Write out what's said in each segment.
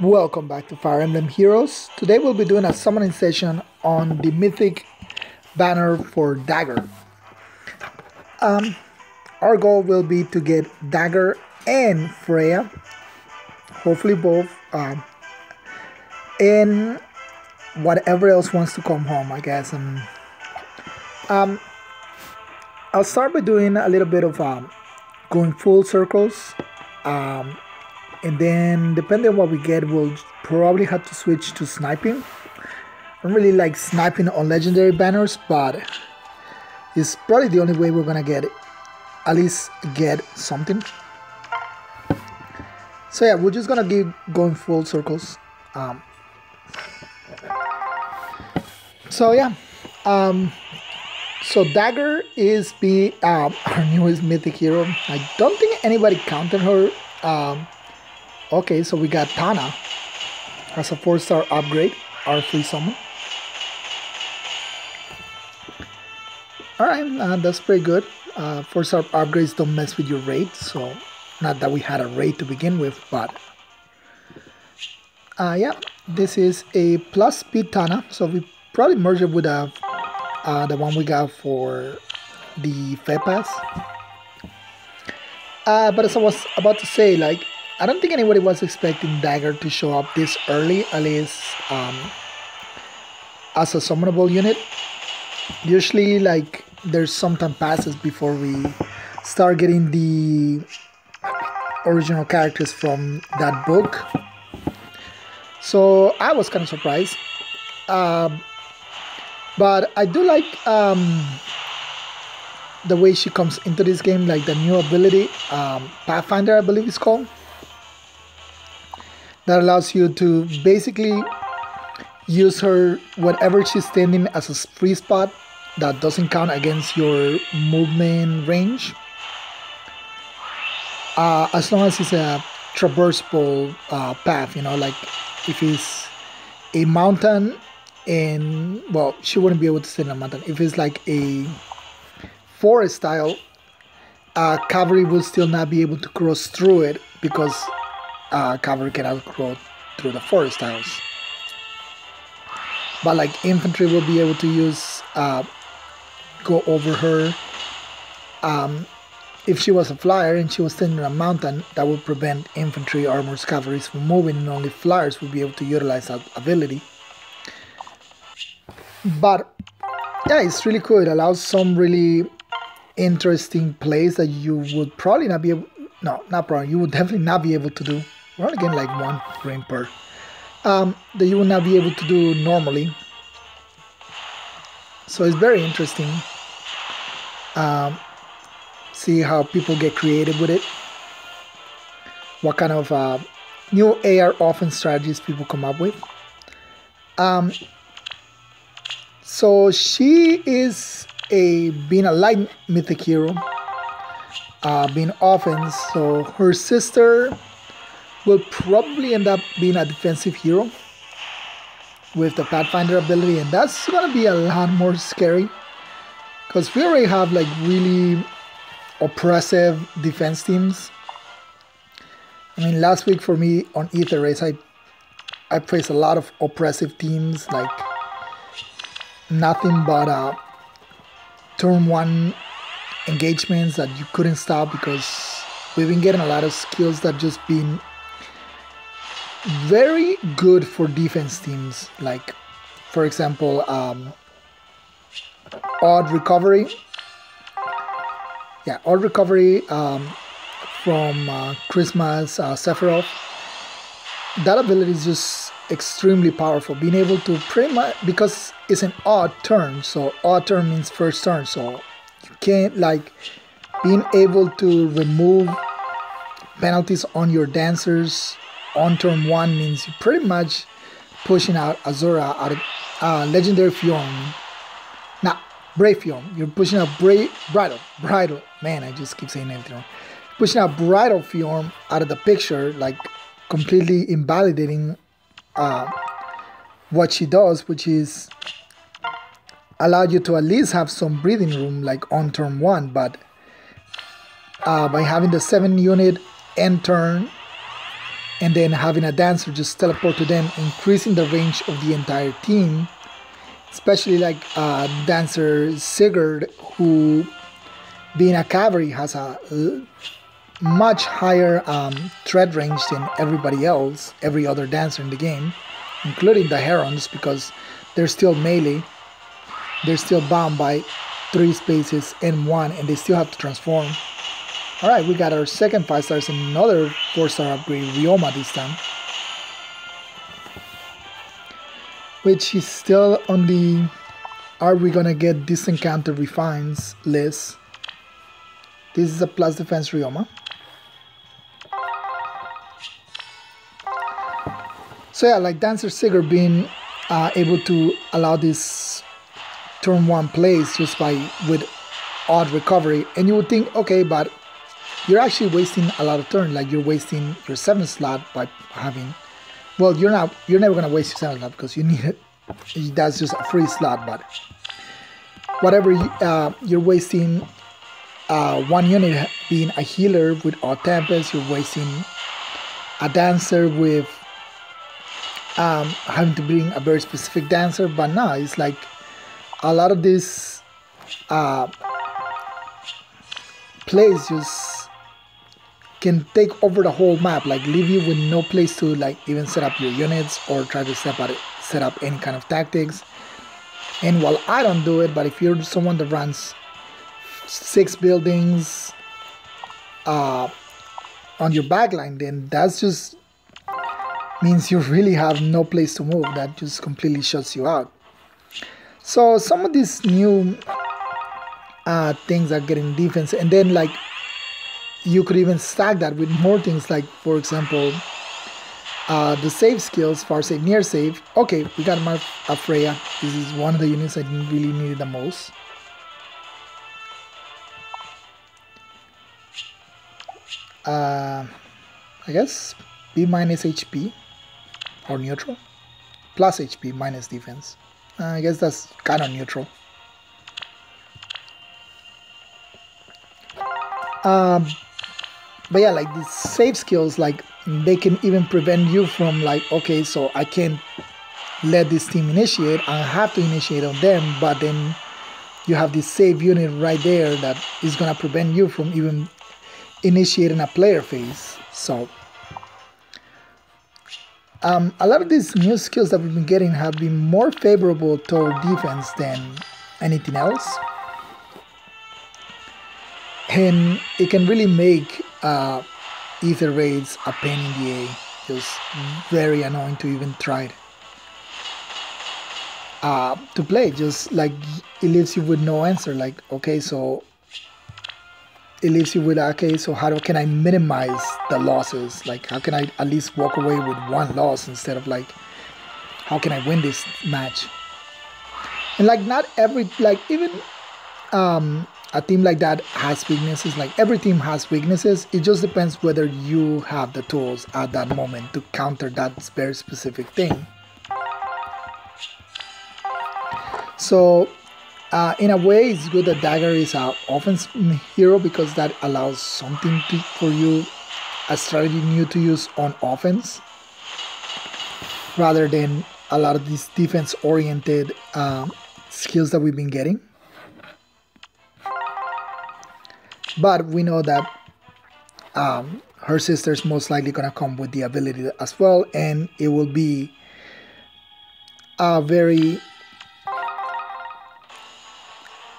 Welcome back to Fire Emblem Heroes. Today we'll be doing a summoning session on the mythic banner for Dagr. Um, our goal will be to get Dagr and Freyja, hopefully both, um, and whatever else wants to come home, I guess. Um, I'll start by doing a little bit of um, going full circles. Um, and then depending on what we get we'll probably have to switch to sniping. I don't really like sniping on legendary banners but it's probably the only way we're gonna get at least get something. So yeah we're just gonna keep going full circles. Um, so yeah um, so Dagr is be um, our newest mythic hero. I don't think anybody counted her um, Okay, so we got Tana as a 4 star upgrade, our free summon. Alright, uh, that's pretty good. Uh, 4 star upgrades don't mess with your rate, so not that we had a rate to begin with, but uh, yeah, this is a plus speed Tana, so we probably merge it with a, uh, the one we got for the Feh Pass. Uh, but as I was about to say, like I don't think anybody was expecting Dagr to show up this early, at least um, as a summonable unit. Usually, like, there's some time passes before we start getting the original characters from that book. So I was kind of surprised. Um, but I do like um, the way she comes into this game, like the new ability, um, Pathfinder, I believe it's called that allows you to basically use her whatever she's standing as a free spot that doesn't count against your movement range. Uh, as long as it's a traversable uh, path you know like if it's a mountain and well she wouldn't be able to stand on a mountain. If it's like a forest style uh, cavalry will still not be able to cross through it because uh, cavalry cannot grow through the forest tiles. But like infantry will be able to use uh, go over her. Um, if she was a flyer and she was standing on a mountain, that would prevent infantry armors cavalry from moving, and only flyers would be able to utilize that ability. But yeah, it's really cool. It allows some really interesting plays that you would probably not be able. No, not probably. You would definitely not be able to do only getting like one frame per. Um, that you will not be able to do normally. So it's very interesting. Um, see how people get creative with it. What kind of uh, new AR offense strategies people come up with. Um, so she is a being a light mythic hero, uh, being offense. So her sister will probably end up being a defensive hero with the Pathfinder ability, and that's gonna be a lot more scary because we already have like really oppressive defense teams. I mean, last week for me on Aether Raids, I I faced a lot of oppressive teams, like nothing but uh, turn one engagements that you couldn't stop because we've been getting a lot of skills that just been very good for defense teams. Like, for example, um, odd recovery. Yeah, odd recovery um, from uh, Christmas uh, Sephiroth. That ability is just extremely powerful. Being able to pretty much because it's an odd turn, so odd turn means first turn. So you can't like being able to remove penalties on your dancers on turn one means you're pretty much pushing out Azura out of uh, Legendary Fjorm. Nah, Brave Fjorm. You're pushing out Brave Bridal. Bridal. Man, I just keep saying everything wrong. Pushing out Bridal Fjorm out of the picture, like completely invalidating uh, what she does, which is allow you to at least have some breathing room, like on turn one. But uh, by having the seven unit end turn and then having a dancer just teleport to them, increasing the range of the entire team. Especially like uh, dancer Sigurd, who being a cavalry has a much higher um, threat range than everybody else, every other dancer in the game, including the Herons, because they're still melee. They're still bound by three spaces and one, and they still have to transform. Alright, we got our second 5 stars and another 4 star upgrade, Ryoma this time. Which is still on the are we gonna get this encounter refines list. This is a plus defense Ryoma. So yeah, like Dancer Sigurd being uh, able to allow this turn one plays just by with odd recovery, and you would think, okay, but you're actually wasting a lot of turn. Like you're wasting your seventh slot by having. Well, you're not. You're never gonna waste your seventh slot because you need it. That's just a free slot, but whatever uh, you're wasting uh, one unit being a healer with odd tempest, you're wasting a dancer with um, having to bring a very specific dancer, but now it's like a lot of these uh, plays just can take over the whole map, like leave you with no place to like even set up your units or try to set up set up any kind of tactics. And while I don't do it, but if you're someone that runs six buildings uh, on your backline, then that's just means you really have no place to move. That just completely shuts you out. So some of these new uh, things are getting defense, and then like you could even stack that with more things like, for example, uh, the save skills, far save, near save. Okay, we got my Freyja. This is one of the units I didn't really needed the most. Uh, I guess B minus HP or neutral plus HP minus defense uh, I guess that's kind of neutral um, but yeah like these save skills like they can even prevent you from like okay so I can't let this team initiate I have to initiate on them but then you have this save unit right there that is gonna prevent you from even initiating a player phase so um, a lot of these new skills that we've been getting have been more favorable toward defense than anything else. And it can really make uh, Aether Raids a pain in the A. Just very annoying to even try it. Uh, to play, just like it leaves you with no answer. Like, okay, so it leaves you with okay so how do, can i minimize the losses like how can i at least walk away with one loss instead of like how can i win this match and like not every like even um a team like that has weaknesses like every team has weaknesses it just depends whether you have the tools at that moment to counter that very specific thing so uh, in a way, it's good that Dagr is an offense hero because that allows something to, for you, a strategy new to use on offense, rather than a lot of these defense-oriented um, skills that we've been getting. But we know that um, her sister's most likely gonna come with the ability as well, and it will be a very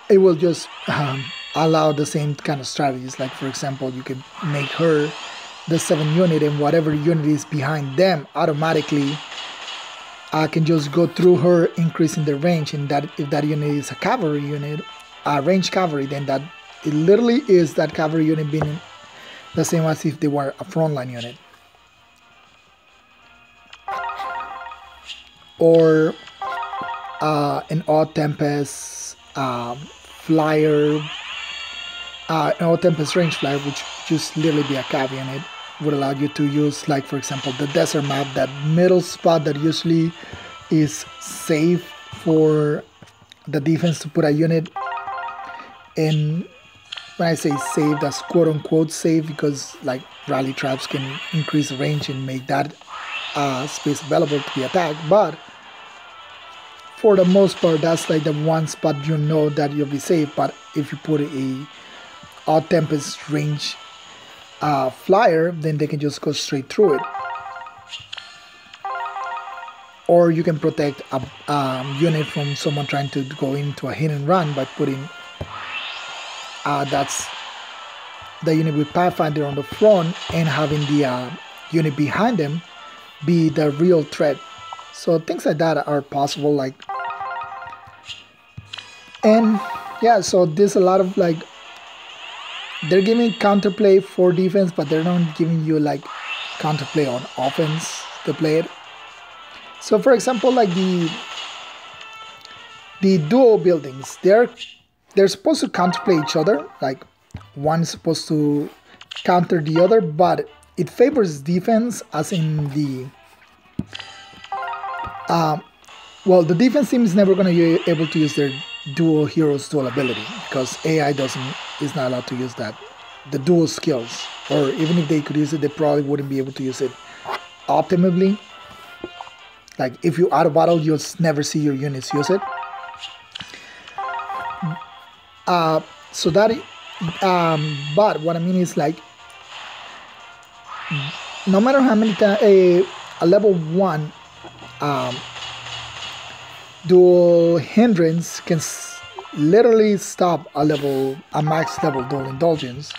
it will just um, allow the same kind of strategies. Like for example, you can make her the seven unit and whatever unit is behind them automatically I can just go through her increasing the range and that if that unit is a cavalry unit a range cavalry then that it literally is that cavalry unit being the same as if they were a frontline unit or uh, an odd tempest um, flyer, uh, no Tempest range flyer, which just literally be a caveat. unit, would allow you to use, like for example, the desert map, that middle spot that usually is safe for the defense to put a unit in when I say save, that's quote unquote save because like rally traps can increase range and make that uh, space available to be attacked. But for the most part, that's like the one spot you know that you'll be safe. But if you put a odd tempest range uh, flyer, then they can just go straight through it. Or you can protect a um, unit from someone trying to go into a hit and run by putting uh, that's the unit with Pathfinder on the front and having the uh, unit behind them be the real threat. So things like that are possible. Like, and yeah, so there's a lot of like they're giving counterplay for defense, but they're not giving you like counterplay on offense to play it. So for example, like the the duo buildings, they're they're supposed to counterplay each other. Like one is supposed to counter the other, but it favors defense as in the um, well the defense team is never going to be able to use their dual heroes dual ability because AI doesn't is not allowed to use that the dual skills or even if they could use it they probably wouldn't be able to use it optimally like if you out of battle you'll never see your units use it uh, so that um, but what I mean is like no matter how many times a, a level one um, dual hindrance can literally stop a level a max level dual indulgence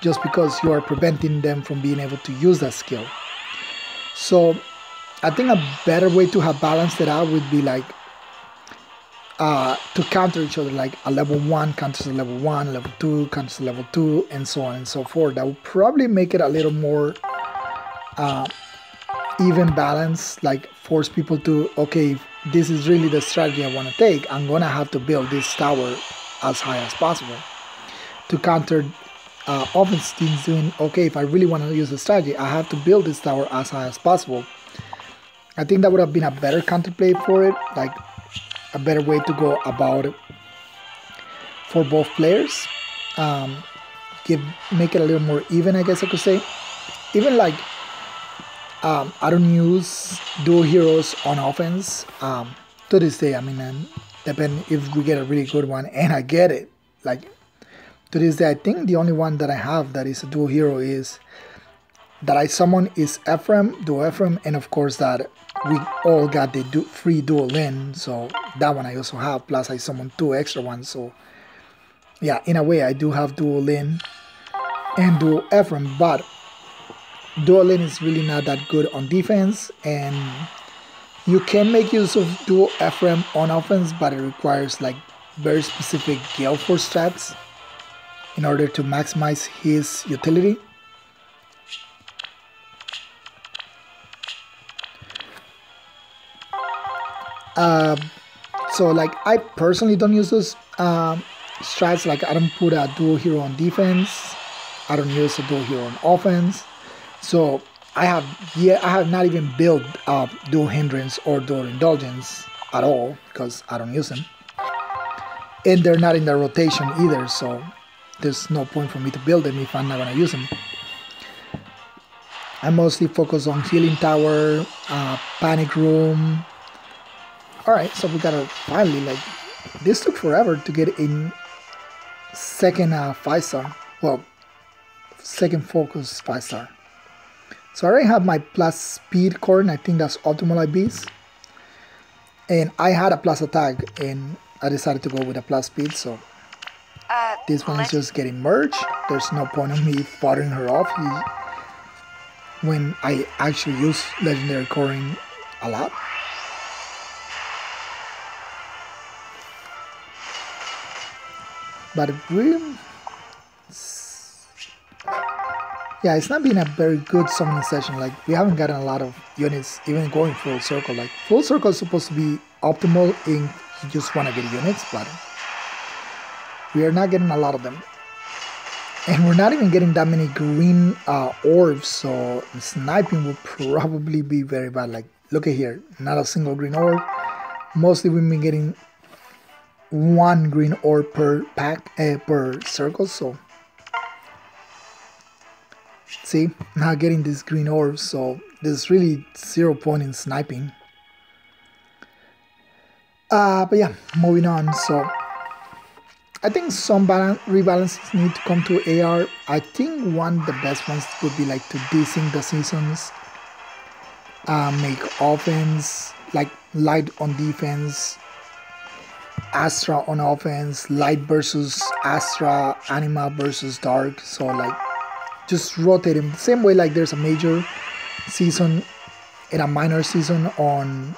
just because you are preventing them from being able to use that skill. So i think a better way to have balanced it out would be like uh, to counter each other like a level 1 counters a level 1 level 2 counters a level 2 and so on and so forth that would probably make it a little more uh, even balance like force people to okay this is really the strategy I want to take, I'm gonna have to build this tower as high as possible to counter uh, offense teams doing okay. If I really want to use the strategy, I have to build this tower as high as possible. I think that would have been a better counterplay for it, like a better way to go about it for both players. Um, give make it a little more even, I guess I could say. Even like um, I don't use dual heroes on offense um, to this day. I mean, and depend if we get a really good one, and I get it. Like to this day, I think the only one that I have that is a dual hero is that I summon is Ephraim, dual Ephraim, and of course that we all got the du free dual Lyn, so that one I also have. Plus, I summon two extra ones, so yeah, in a way, I do have dual Lyn and dual Ephraim, but Dual Lyn is really not that good on defense, and you can make use of dual Ephraim on offense, but it requires like very specific Gale Force strats in order to maximize his utility. Uh, so like I personally don't use those um, strats. Like I don't put a dual hero on defense. I don't use a dual hero on offense. So I have yeah I have not even built uh, dual hindrance or dual indulgence at all because I don't use them, and they're not in the rotation either. So there's no point for me to build them if I'm not gonna use them. I mostly focus on healing tower, uh, panic room. All right, so we gotta finally like this took forever to get in second uh, five star. Well, second focus five star. So I already have my plus speed cord, I think that's optimal IVs. And I had a plus attack, and I decided to go with a plus speed, so uh, this one is just getting merged. There's no point in me fighting her off when I actually use legendary Corrin a lot. But we yeah, it's not been a very good summoning session. Like we haven't gotten a lot of units even going full circle. Like full circle is supposed to be optimal in you just want to get units, but we are not getting a lot of them. And we're not even getting that many green uh, orbs, so sniping will probably be very bad. Like look at here, not a single green orb. Mostly we've been getting one green orb per pack uh, per circle, so see, not getting this green orb, so there's really zero point in sniping. Uh, but yeah, moving on. So I think some balance, rebalances need to come to AR. I think one of the best ones would be like to desync the seasons, uh, make offense like light on defense, Astra on offense, light versus Astra, Anima versus Dark. So like just rotate him the same way like there's a major season and a minor season on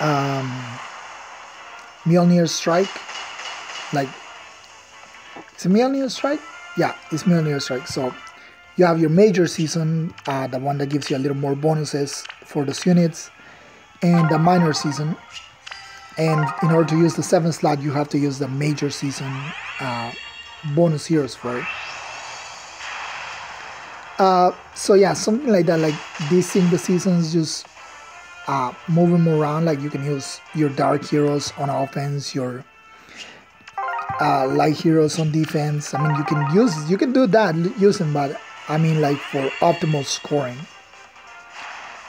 um, Mjolnir Strike like it's a Mjolnir Strike? Yeah, it's Mjolnir Strike. So you have your major season, uh, the one that gives you a little more bonuses for those units, and the minor season. And in order to use the seventh slot, you have to use the major season uh, bonus heroes for it. Uh, so yeah, something like that, like desync the seasons, just uh, move them around. Like you can use your dark heroes on offense, your uh, light heroes on defense. I mean, you can use you can do that using, but I mean, like for optimal scoring.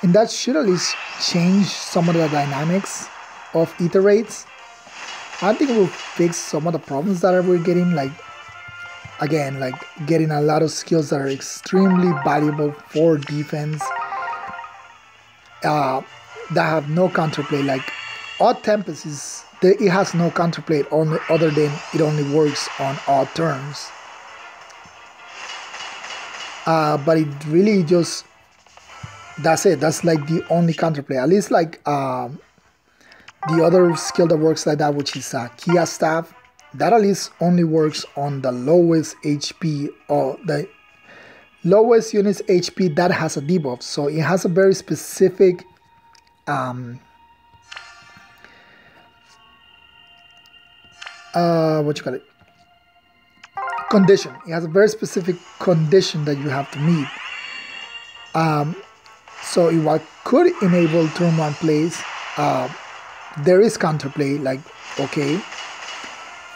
And that should at least change some of the dynamics of Aether Raids. I think it will fix some of the problems that we're getting. Like again, like getting a lot of skills that are extremely valuable for defense. Uh, that have no counterplay. Like Odd Tempest is it has no counterplay only other than it only works on odd terms. Uh, but it really just that's it. That's like the only counterplay. At least like um, the other skill that works like that, which is a Kia Staff, that at least only works on the lowest HP or the lowest unit's HP that has a debuff. So it has a very specific um, uh, what you call it condition. It has a very specific condition that you have to meet. Um, so if I could enable turn one plays, uh, there is counterplay. Like okay,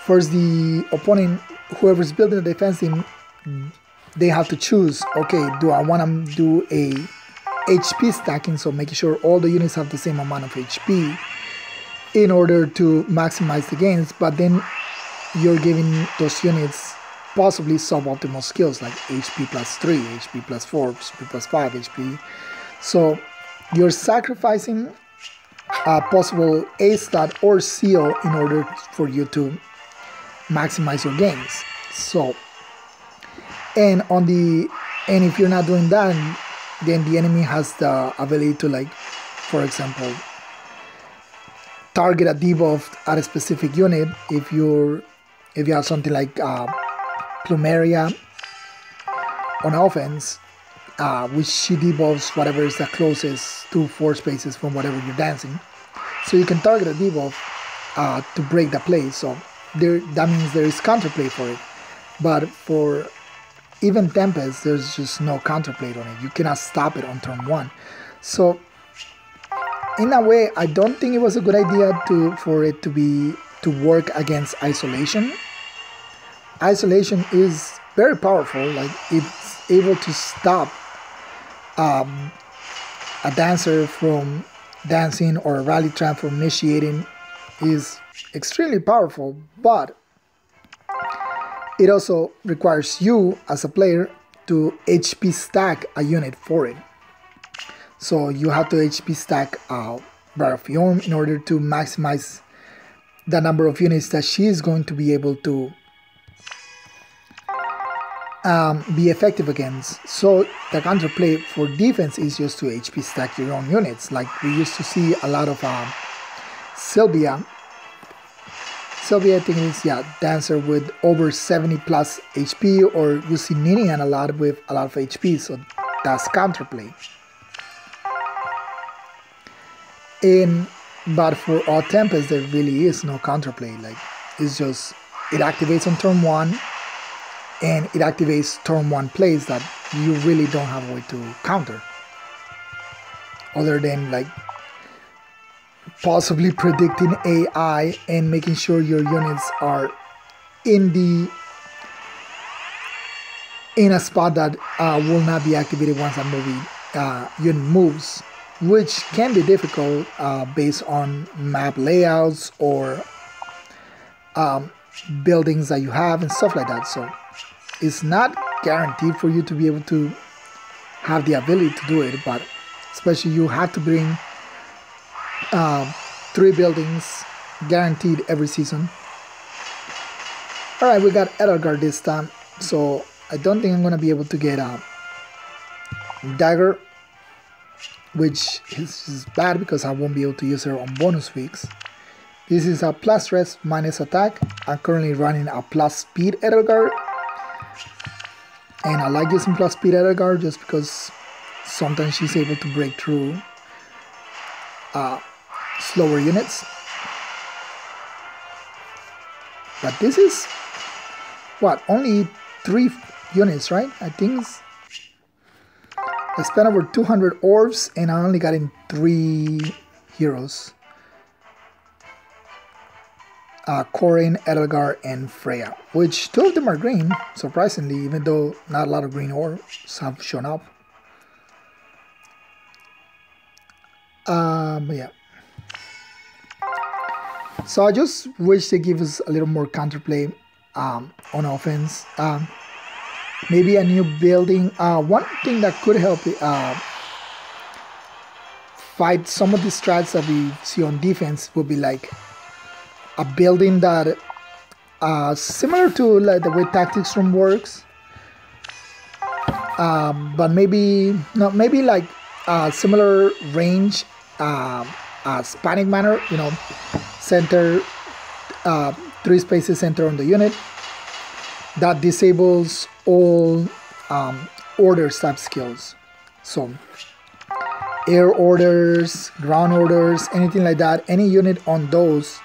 first the opponent, whoever's building the defense team, they have to choose. Okay, do I want to do a HP stacking? So making sure all the units have the same amount of HP in order to maximize the gains, but then you're giving those units possibly suboptimal skills like HP plus 3, HP plus 4, HP plus 5, HP. So you're sacrificing a possible A slot or seal in order for you to maximize your gains. So, and on the, and if you're not doing that, then the enemy has the ability to like, for example, target a debuff at a specific unit if you're if you have something like uh, Plumeria on offense, uh, which she debuffs whatever is the closest to four spaces from whatever you're dancing. So you can target a debuff uh, to break the play. So there, that means there is counterplay for it. But for even Tempest, there's just no counterplay on it. You cannot stop it on turn one. So in a way, I don't think it was a good idea to for it to be to work against isolation. Isolation is very powerful. Like it's able to stop um, a dancer from dancing or a rally trap from initiating is extremely powerful, but it also requires you as a player to HP stack a unit for it. So you have to HP stack uh, Baratheon in order to maximize the number of units that she is going to be able to um, be effective against. So the counterplay for defense is just to HP stack your own units. Like we used to see a lot of um, Sylvia. Sylvia, I think is yeah, dancer with over 70 plus HP, or you see Ninian a lot with a lot of HP. So that's counterplay. In but for Odd Tempest, there really is no counterplay. Like it's just it activates on turn one, and it activates turn one plays that you really don't have a way to counter, other than like possibly predicting AI and making sure your units are in the in a spot that uh, will not be activated once a movie uh, unit moves, which can be difficult uh, based on map layouts or um, buildings that you have and stuff like that. So it's not guaranteed for you to be able to have the ability to do it, but especially you have to bring um, three buildings guaranteed every season. All right, we got Edelgard this time, so I don't think I'm gonna be able to get a Dagr, which is, bad because I won't be able to use her on bonus weeks. This is a plus stress minus attack. I'm currently running a plus speed Edelgard. And I like using plus speed Edelgard just because sometimes she's able to break through uh, slower units. But this is what only three units, right? I think I spent over 200 orbs and I only got in three heroes. Uh, Corrin, Edelgard, and Freyja, which two of them are green, surprisingly, even though not a lot of green orbs have shown up. Um, yeah. So I just wish they give us a little more counterplay um, on offense. Um, maybe a new building. Uh, one thing that could help uh, fight some of the strats that we see on defense would be like a building that uh, similar to like the way tactics room works. Um, but maybe not maybe like a similar range uh, uh, panic manner you know center uh, three spaces center on the unit that disables all um, order sub skills so air orders ground orders anything like that any unit on those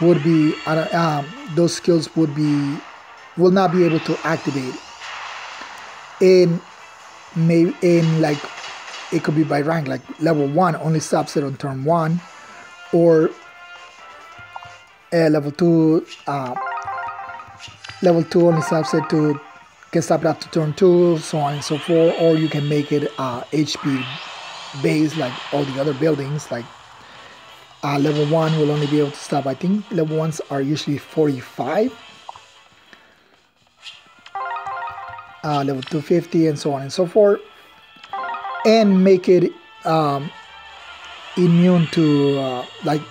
would be uh, um, those skills would be will not be able to activate. In may in like it could be by rank like level 1 only stops it on turn 1 or uh, level 2 uh, level 2 only stops it to get stopped up to turn 2 so on and so forth or you can make it uh, HP based like all the other buildings like uh, level 1 will only be able to stop. I think level 1s are usually 45 uh, level 250 and so on and so forth. And make it um, immune to uh, like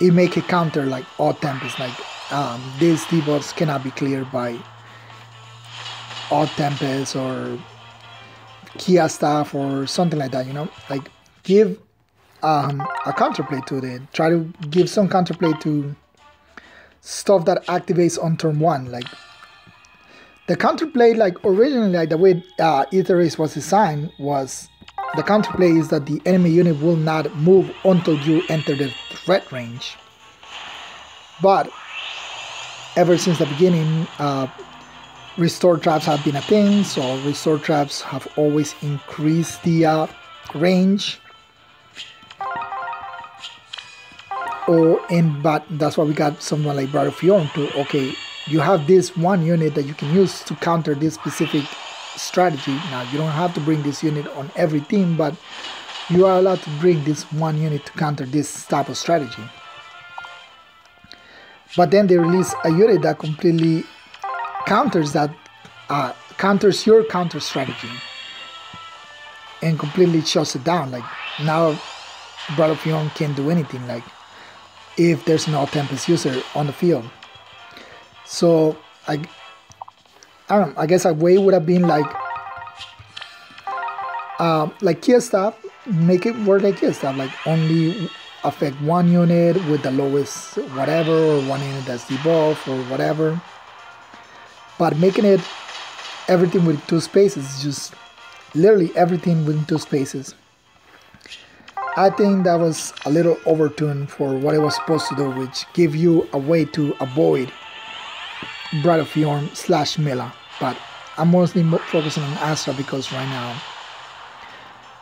it make a counter like all tempest. Like um, these debuffs cannot be cleared by all tempest or Kia staff or something like that you know? Like give um, a counterplay to it try to give some counterplay to stuff that activates on turn one like the counterplay like originally like the way uh, Aether was designed was the counterplay is that the enemy unit will not move until you enter the threat range. But ever since the beginning, uh, restore traps have been a thing, so restore traps have always increased the uh, range. Or in but that's why we got someone like Bride of to okay, you have this one unit that you can use to counter this specific strategy. Now you don't have to bring this unit on every team, but you are allowed to bring this one unit to counter this type of strategy. But then they release a unit that completely counters that uh, counters your counter strategy and completely shuts it down. Like now, Bride of can't do anything. Like if there's no Tempest user on the field. So I I know, I guess a way would have been like um, like Kia Staff, make it work like Kia Staff, like only affect one unit with the lowest whatever or one unit that's debuff or whatever. But making it everything with two spaces, just literally everything within two spaces. I think that was a little overtuned for what it was supposed to do, which give you a way to avoid Bridal Fjorm slash Mila. But I'm mostly focusing on Astra because right now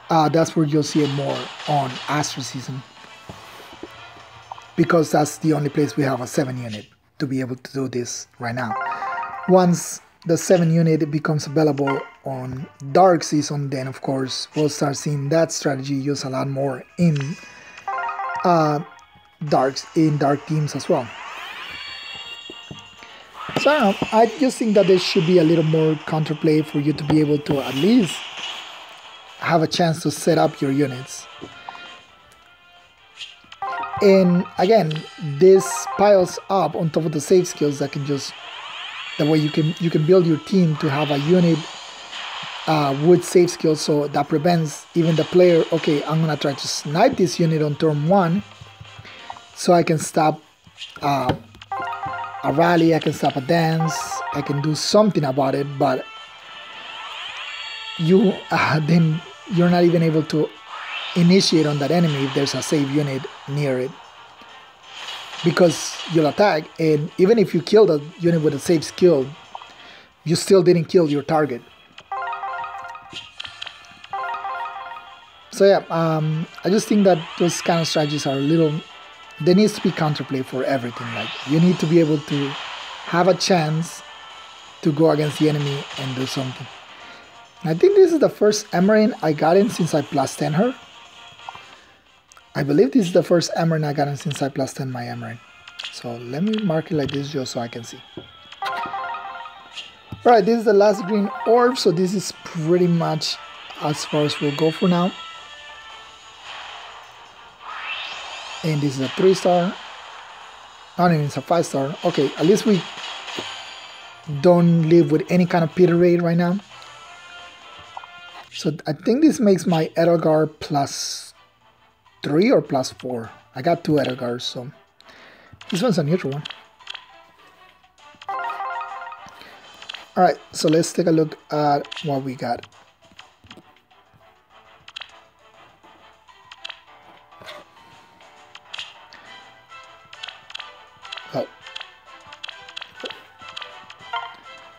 uh, that's where you'll see it more on Astra season. Because that's the only place we have a 7 unit to be able to do this right now. Once the 7 unit becomes available on Dark Season, then of course we'll start seeing that strategy used a lot more in uh, darks in dark teams as well. So I, know, I just think that there should be a little more counterplay for you to be able to at least have a chance to set up your units. And again, this piles up on top of the save skills that can just that way you can you can build your team to have a unit uh, with save skill so that prevents even the player okay I'm gonna try to snipe this unit on turn one so I can stop uh, a rally I can stop a dance I can do something about it but you uh, then you're not even able to initiate on that enemy if there's a save unit near it. Because you'll attack and even if you kill the unit with a save skill you still didn't kill your target so yeah um, I just think that those kind of strategies are a little there needs to be counterplay for everything like you need to be able to have a chance to go against the enemy and do something I think this is the first Emerald I got in since I plus 10 her I believe this is the first Emerald I got in since I plus 10 my Emerald. So let me mark it like this just so I can see. Alright, this is the last green orb, so this is pretty much as far as we'll go for now. And this is a 3 star. Not even it's a 5 star. Okay, at least we don't live with any kind of Peter right now. So I think this makes my Edelgard plus 3 or plus 4? I got two Edelgards, so this one's a neutral one. Alright, so let's take a look at what we got.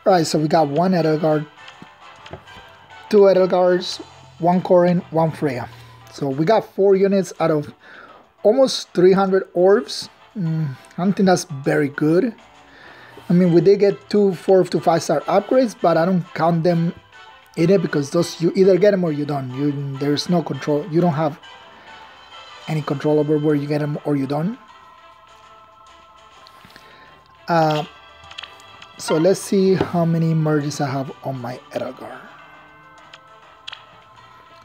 Alright, so we got one Edelgard, two Edelgards, one Corrin, one Freyja. So we got four units out of almost 300 orbs. Mm, I don't think that's very good. I mean, we did get two four to five star upgrades, but I don't count them in it because those you either get them or you don't. You there's no control. You don't have any control over where you get them or you don't. Uh, so let's see how many merges I have on my Edelgard.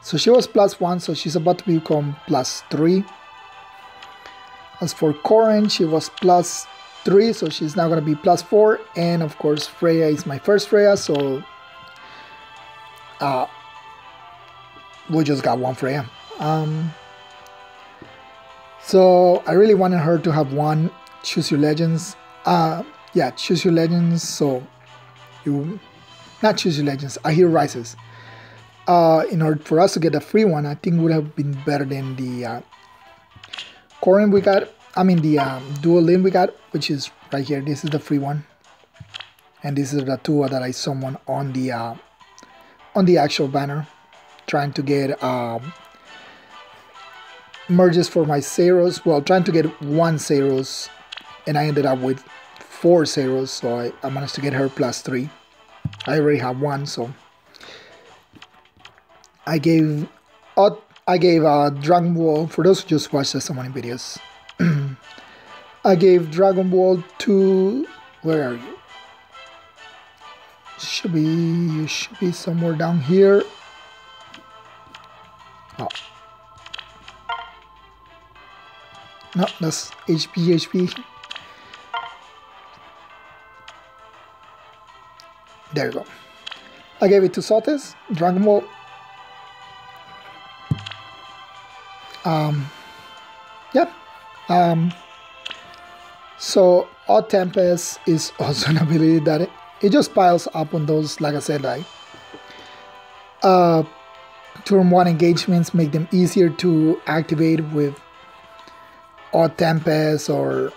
So she was plus 1, so she's about to become plus 3. As for Corrin, she was plus 3, so she's now going to be plus 4. And of course, Freyja is my first Freyja, so uh, we just got one Freyja. Um, so I really wanted her to have one Choose Your Legends. Uh, yeah, Choose Your Legends, so you... Not Choose Your Legends, Ahir Rises uh, in order for us to get a free one, I think would have been better than the uh, Corrin we got. I mean the um, dual Lyn we got, which is right here. This is the free one, and this is the two that I summoned on the uh, on the actual banner, trying to get um, merges for my Zeros. Well, trying to get one Zeros, and I ended up with four Zeros, so I, I managed to get her plus three. I already have one, so I gave uh, I gave uh, Dragon Ball for those who just watched the summoning videos. I gave Dragon Ball to where are you? Should be you should be somewhere down here. Oh. No, that's HP HP. There you go. I gave it to Sotes, Dragon Ball Um, yeah. Um, so Odd Tempest is also an ability that it, it just piles up on those, like I said, like uh, turn one engagements make them easier to activate with Odd Tempest or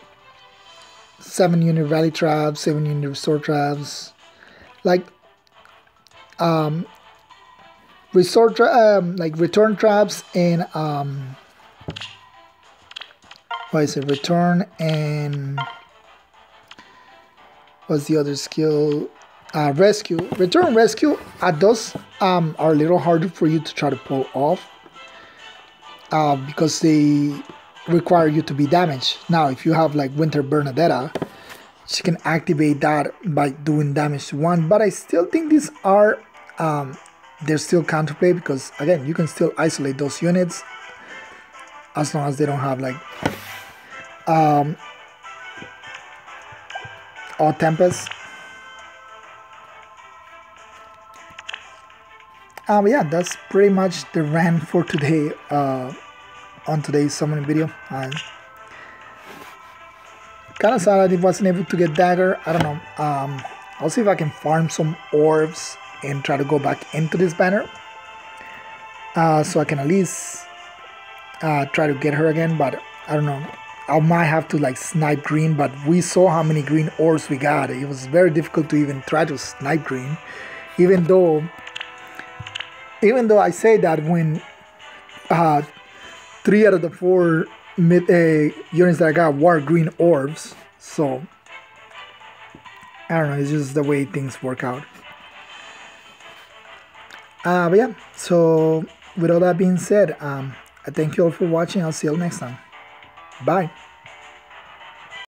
7 unit rally traps, 7 unit restore traps. Like um, resort um, like return traps and um, what is it? Return and what's the other skill? uh, rescue. Return rescue, uh, those um, are a little harder for you to try to pull off uh, because they require you to be damaged. Now, if you have like Winter Bernadetta, she can activate that by doing damage to one. But I still think these are um, they're still counterplay because again, you can still isolate those units as long as they don't have like um, all Tempest but yeah that's pretty much the rant for today uh, on today's summoning video uh, kind of sad I wasn't able to get Dagr. I don't know. Um, I'll see if I can farm some orbs and try to go back into this banner. Uh, so I can at least uh, try to get her again but I don't know. I might have to like snipe green but we saw how many green orbs we got. It was very difficult to even try to snipe green. Even though even though I say that when uh, three out of the four mid uh, units that I got war green orbs, so I don't know. It's just the way things work out. Uh, but yeah, so with all that being said, um, I thank you all for watching. I'll see you all next time. Bye.